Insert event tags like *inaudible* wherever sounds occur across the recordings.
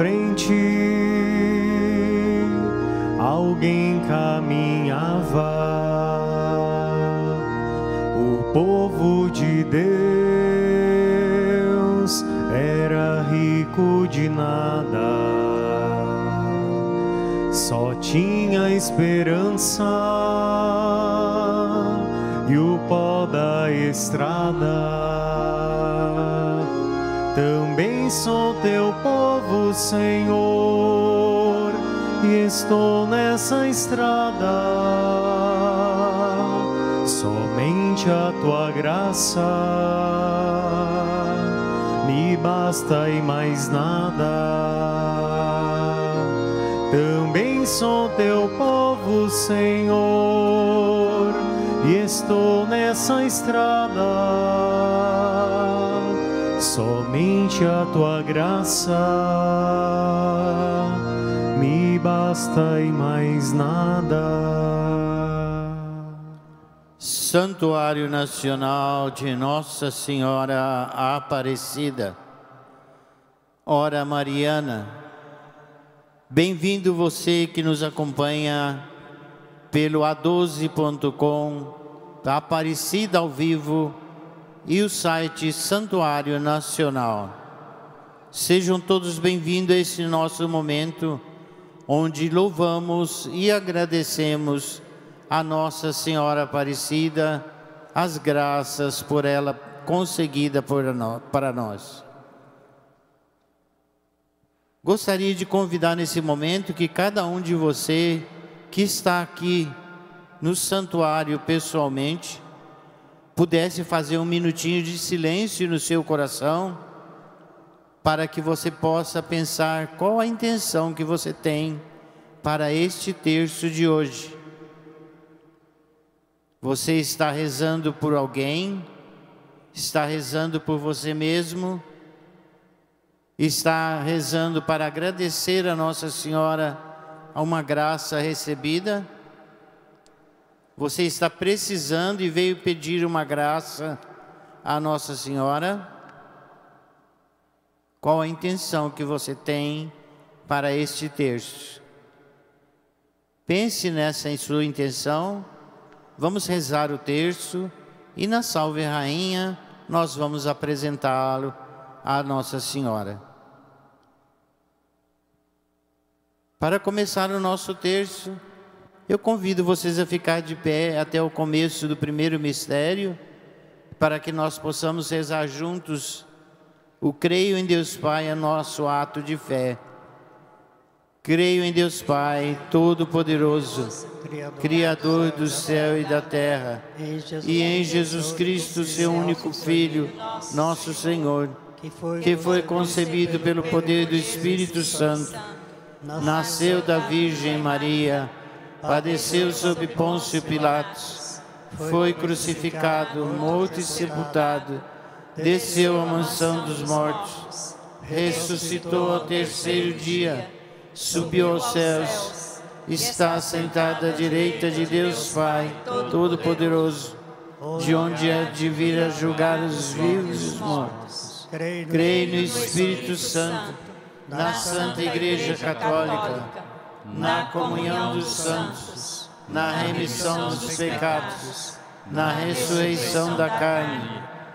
frente alguém caminhava. O povo de Deus era rico de nada só tinha esperança e o pó da estrada. Também sou teu povo, Senhor, e estou nessa estrada. Somente a tua graça me basta e mais nada. Também sou teu povo, Senhor, e estou nessa estrada. Somente a tua graça me basta e mais nada. Santuário Nacional de Nossa Senhora Aparecida. Hora Mariana Bem-vindo você que nos acompanha pelo A12.com, da Aparecida ao vivo e o site Santuário Nacional. Sejam todos bem-vindos a esse nosso momento, onde louvamos e agradecemos a Nossa Senhora Aparecida, as graças por ela conseguida para nós. Gostaria de convidar nesse momento que cada um de você que está aqui no santuário pessoalmente pudesse fazer um minutinho de silêncio no seu coração para que você possa pensar qual a intenção que você tem para este terço de hoje. Você está rezando por alguém? Está rezando por você mesmo? está rezando para agradecer a Nossa Senhora a uma graça recebida? Você está precisando e veio pedir uma graça à Nossa Senhora? Qual a intenção que você tem para este terço? Pense nessa sua intenção. Vamos rezar o terço e na Salve Rainha nós vamos apresentá-lo à Nossa Senhora. Para começar o nosso terço, eu convido vocês a ficar de pé até o começo do primeiro mistério, para que nós possamos rezar juntos o Creio em Deus Pai é nosso ato de fé. Creio em Deus Pai, Todo-Poderoso, Criador do céu e da terra, e em Jesus Cristo, seu único Filho, nosso Senhor, que foi concebido pelo poder do Espírito Santo nasceu da Virgem Maria, padeceu sob Pôncio Pilatos, foi crucificado, morto e sepultado, desceu à mansão dos mortos, ressuscitou ao terceiro dia, subiu aos céus, está sentado à direita de Deus Pai Todo-Poderoso, de onde há de vir a julgar os vivos e os mortos. Creio no Espírito Santo na Santa Igreja Católica, na comunhão dos santos, na remissão dos pecados, na ressurreição da carne,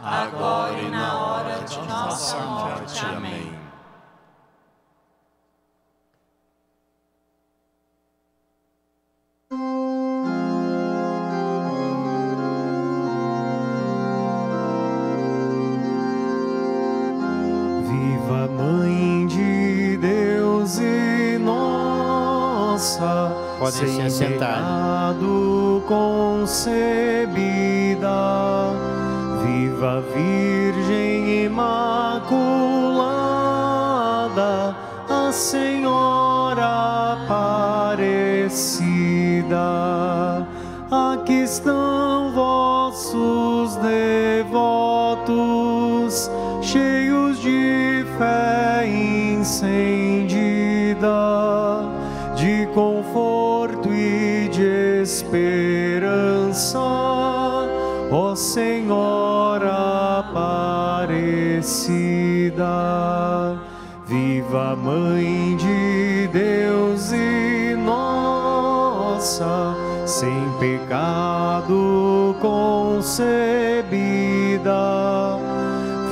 agora e na hora de nossa morte. Amém. Viva Mãe de Deus e nossa, Pode se sem assentar. pecado concebida, viva Virgem Imaculada, pecado concebida.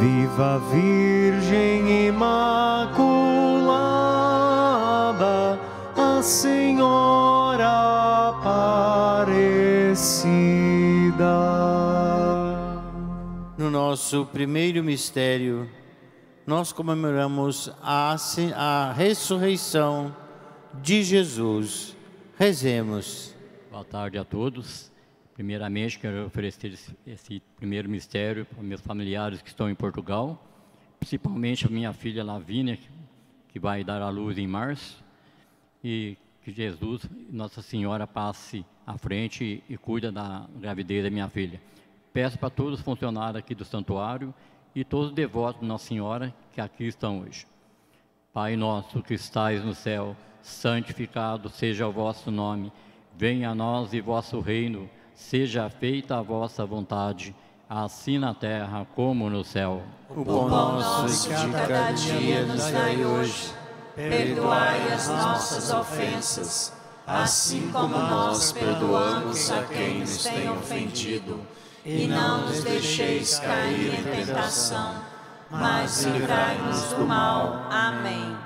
Viva Virgem Imaculada, a Senhora Aparecida. No nosso primeiro mistério, nós comemoramos a, a ressurreição de Jesus. Rezemos. Boa tarde a todos. Primeiramente, quero oferecer esse, esse primeiro mistério para meus familiares que estão em Portugal, principalmente a minha filha Lavínia, que- vai dar à luz em março, e que Jesus, Nossa Senhora, passe à frente e, e cuida da gravidez da minha filha. Peço para todos os funcionários aqui do santuário e todos os devotos de Nossa Senhora que aqui estão hoje. Pai nosso que estais no céu, santificado seja o vosso nome. Venha a nós e vosso reino, seja feita a vossa vontade, assim na terra como no céu. O pão nosso de cada dia nos dai hoje. Perdoai as nossas ofensas, assim como nós perdoamos a quem nos tem ofendido. E não nos deixeis cair em tentação, mas livrai-nos do mal. Amém.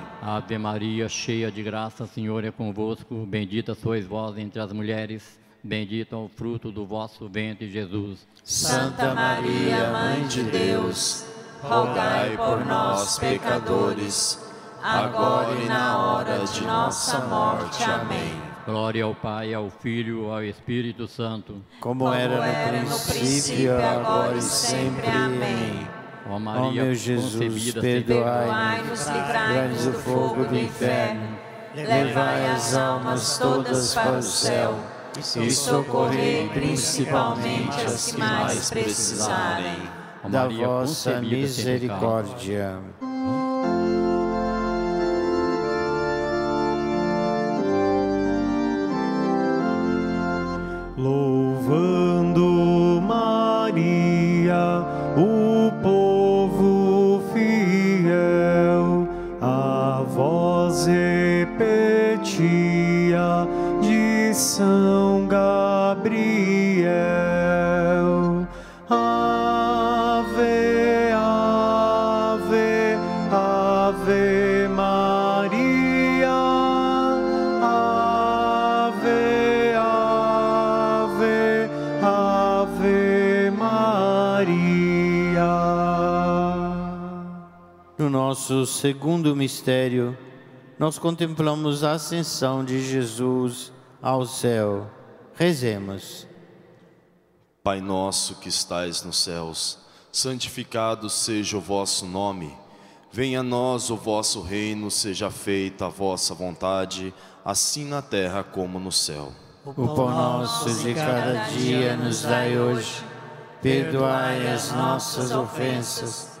Ave Maria, cheia de graça, o Senhor é convosco. Bendita sois vós entre as mulheres, bendito é o fruto do vosso ventre, Jesus. Santa Maria, Mãe de Deus, rogai por nós, pecadores, agora e na hora de nossa morte. Amém. Glória ao Pai, ao Filho, e ao Espírito Santo. Como, era no princípio, agora e sempre. Amém. Ó Ó Maria, meu Jesus, perdoai-nos, livrai-nos do fogo do inferno, levai as almas todas para o céu e socorrei principalmente as que mais precisarem. Ó da vossa misericórdia. Segundo mistério, nós contemplamos a ascensão de Jesus ao céu. Rezemos. Pai nosso que estais nos céus, santificado seja o vosso nome. Venha a nós o vosso reino, seja feita a vossa vontade, assim na terra como no céu. O pão nosso de cada dia nos dai hoje. Perdoai as nossas ofensas,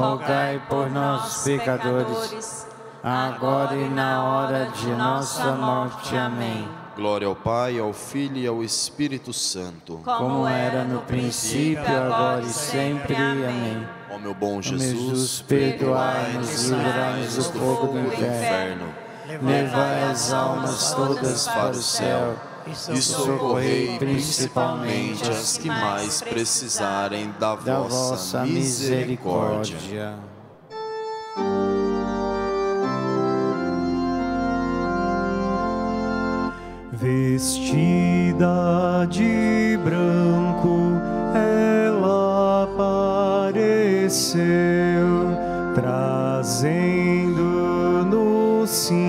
rogai por nós, pecadores, agora e na hora de nossa morte. Amém. Glória ao Pai, ao Filho e ao Espírito Santo. Como era no princípio, agora e sempre. Amém. Ó meu bom Jesus, perdoai-nos, livrai-nos do fogo do inferno. Levai as almas todas para o céu e socorrei principalmente as que mais precisarem da vossa misericórdia. Vestida de branco, ela apareceu, trazendo no cinto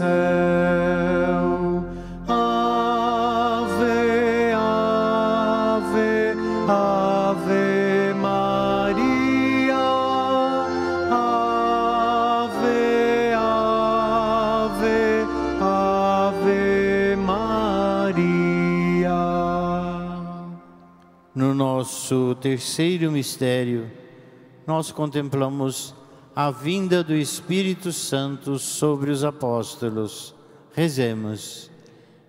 céu. Ave, ave, ave Maria. Ave, ave, ave Maria. No nosso terceiro mistério, nós contemplamos a vinda do Espírito Santo sobre os apóstolos. Rezemos.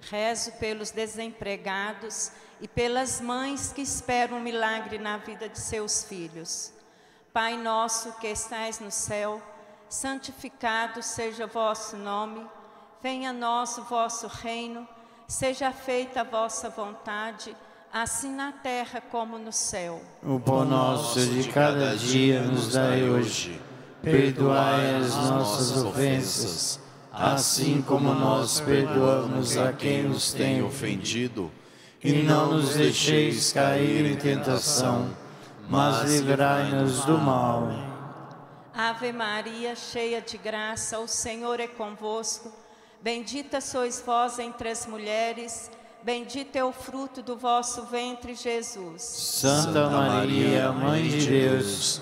Rezo pelos desempregados e pelas mães que esperam um milagre na vida de seus filhos. Pai nosso que estais no céu, santificado seja o vosso nome, venha a nós o vosso reino, seja feita a vossa vontade, assim na terra como no céu. O pão nosso de cada dia nos dai hoje. Perdoai as nossas ofensas, assim como nós perdoamos a quem nos tem ofendido. E não nos deixeis cair em tentação, mas livrai-nos do mal. Ave Maria, cheia de graça, o Senhor é convosco. Bendita sois vós entre as mulheres, bendito é o fruto do vosso ventre, Jesus. Santa Maria, Mãe de Deus,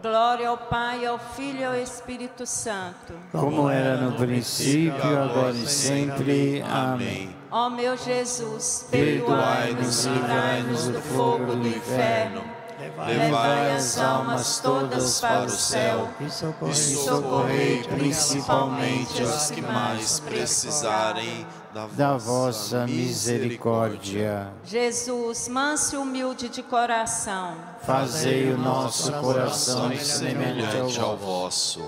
Glória ao Pai, ao Filho e ao Espírito Santo. Como era no princípio, agora e sempre. Amém. Ó meu Jesus, Perdoai-nos e livrai-nos do fogo do inferno. Levai as almas todas para o céu e socorrei principalmente os que mais precisarem da vossa misericórdia. Jesus, manso e humilde de coração, Fazei o nosso coração semelhante ao vosso.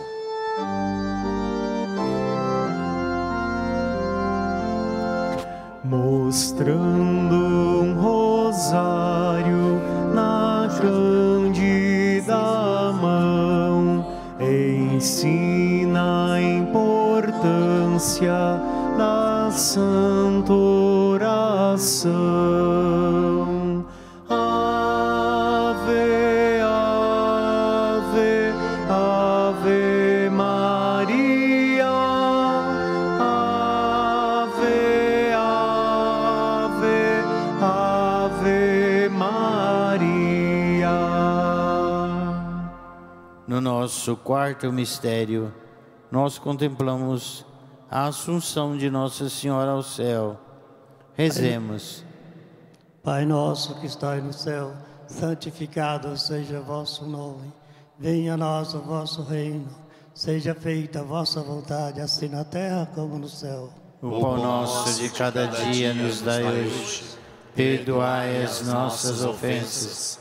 mostrando um rosário cândida mão, ensina a importância da santa oração. Nosso quarto mistério, nós contemplamos a Assunção de Nossa Senhora ao céu. Rezemos. Pai nosso que estais no céu, santificado seja o vosso nome. Venha a nós o vosso reino. Seja feita a vossa vontade, assim na terra como no céu. O pão nosso de cada dia nos dai hoje. Perdoai as nossas ofensas,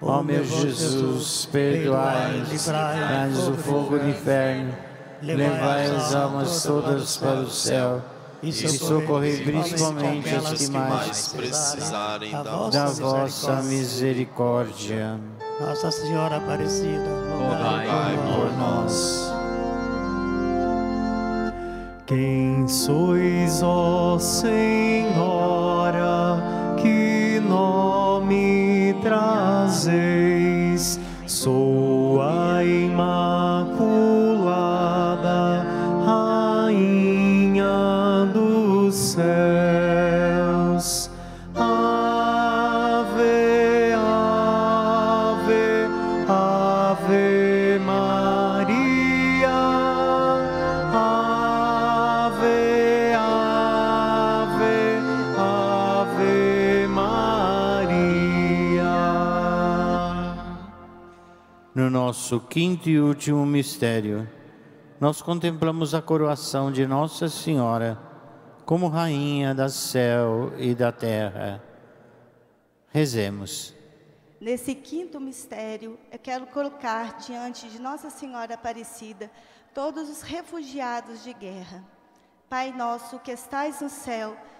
Ó meu Jesus, perdoai-nos, livrai-nos do fogo do inferno, levai as almas todas para o céu e socorrei principalmente as que mais precisarem da vossa misericórdia. Nossa Senhora Aparecida, Rogai Por nós. Quem sois, ó Senhora, que nome trazeis? Sou a Imaculada, nosso quinto e último mistério, nós contemplamos a coroação de Nossa Senhora como Rainha do céu e da terra. Rezemos. Nesse quinto mistério, eu quero colocar diante de Nossa Senhora Aparecida todos os refugiados de guerra. Pai nosso que estais no céu,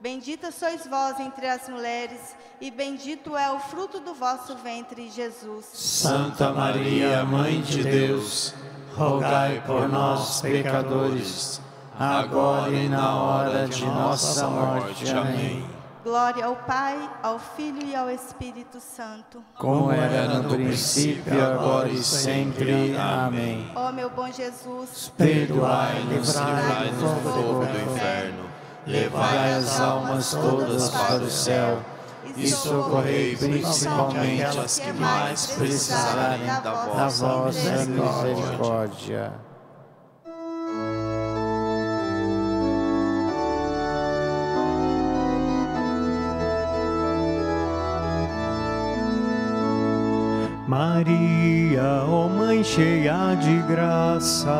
Bendita sois vós entre as mulheres, e bendito é o fruto do vosso ventre, Jesus. Santa Maria, Mãe de Deus, rogai por nós, pecadores, agora e na hora de nossa morte. Amém. Glória ao Pai, ao Filho e ao Espírito Santo. Como era no princípio, agora e sempre. Amém. Ó meu bom Jesus, Perdoai-nos, livrai-nos do fogo do inferno, levai as almas todas para o céu e socorrei principalmente as que mais precisarem da vossa misericórdia. Maria, ó Mãe cheia de graça,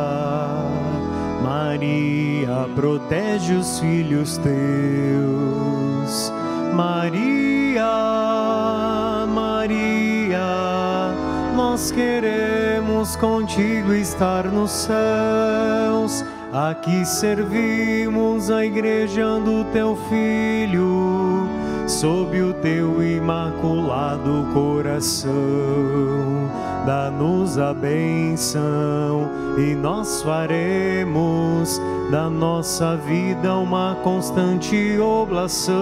Maria, protege os filhos teus. Maria, Maria, nós queremos contigo estar nos céus. Aqui servimos a igreja do teu filho, sob o teu imaculado coração. Dá-nos a benção e nós faremos da nossa vida uma constante oblação.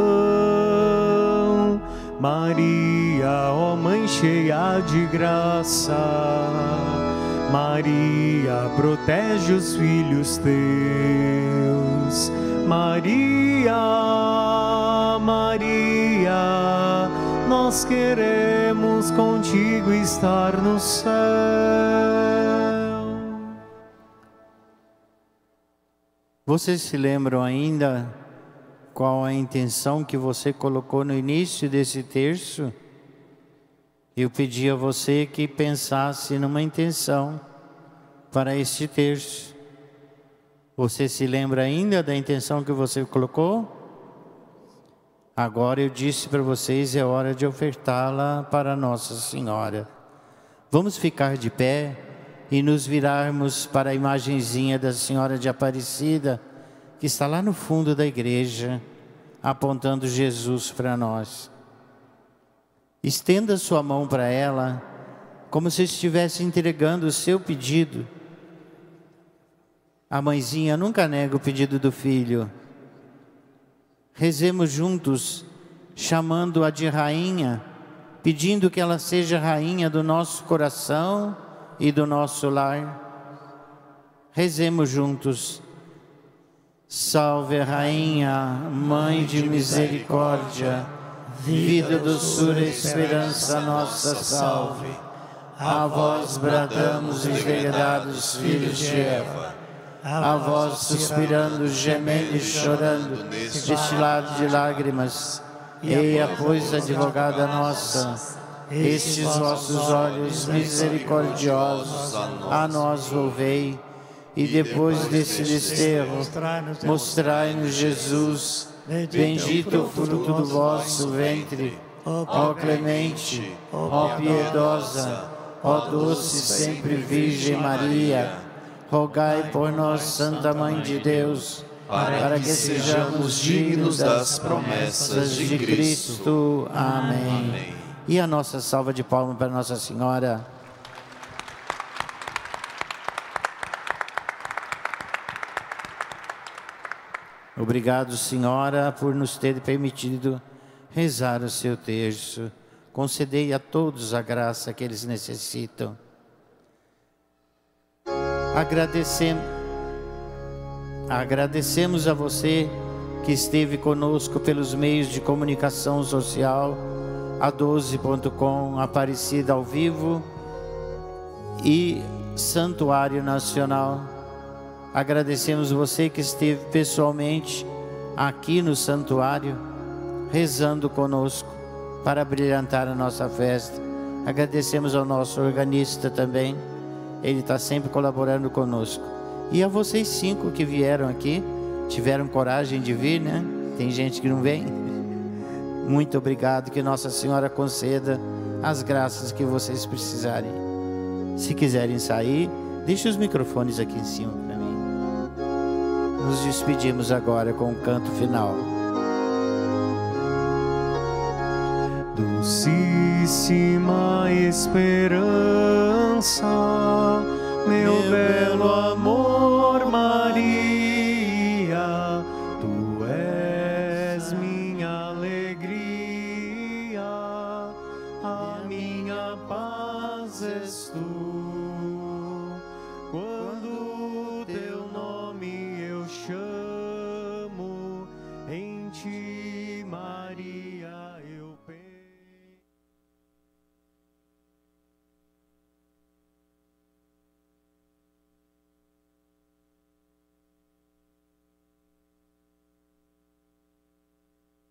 Maria, ó Mãe cheia de graça, Maria, protege os filhos teus. Maria, Maria, nós queremos contigo estar no céu. Vocês se lembram ainda qual a intenção que você colocou no início desse terço? Eu pedi a você que pensasse numa intenção para este terço. Você se lembra ainda da intenção que você colocou? Agora eu disse para vocês, é hora de ofertá-la para Nossa Senhora. Vamos ficar de pé e nos virarmos para a imagenzinha da Senhora de Aparecida, que está lá no fundo da igreja, apontando Jesus para nós. Estenda sua mão para ela, como se estivesse entregando o seu pedido. A mãezinha nunca nega o pedido do filho. Rezemos juntos, chamando-a de rainha, pedindo que ela seja rainha do nosso coração e do nosso lar. Rezemos juntos. Salve, Rainha, Mãe de misericórdia, vida, doçura e esperança nossa, salve. A vós bradamos, enveredados filhos de Eva. A vós suspirando, gemendo e chorando, deste lado de lágrimas. Eia, pois, advogada nossa, estes vossos olhos misericordiosos a nós volvei, e depois desse desterro, mostrai-nos Jesus, bendito o fruto do vosso ventre, ó clemente, ó piedosa, ó doce sempre Virgem Maria, rogai por nós, Santa Mãe de Deus, para que sejamos dignos das promessas de Cristo. Amém. E a nossa salva de palmas para Nossa Senhora. Obrigado, Senhora, por nos ter permitido rezar o seu terço. Concedei a todos a graça que eles necessitam. Agradecemos, agradecemos a você que esteve conosco pelos meios de comunicação social, a 12.com, Aparecida ao vivo e Santuário Nacional. Agradecemos você que esteve pessoalmente aqui no santuário, rezando conosco para brilhantar a nossa festa. Agradecemos ao nosso organista também, ele está sempre colaborando conosco. E a vocês cinco que vieram aqui, tiveram coragem de vir, né? Tem gente que não vem. *laughs* Muito obrigado, que Nossa Senhora conceda as graças que vocês precisarem. Se quiserem sair, deixe os microfones aqui em cima para mim. Nos despedimos agora com o canto final. Docíssima esperança alcançar, meu belo amor.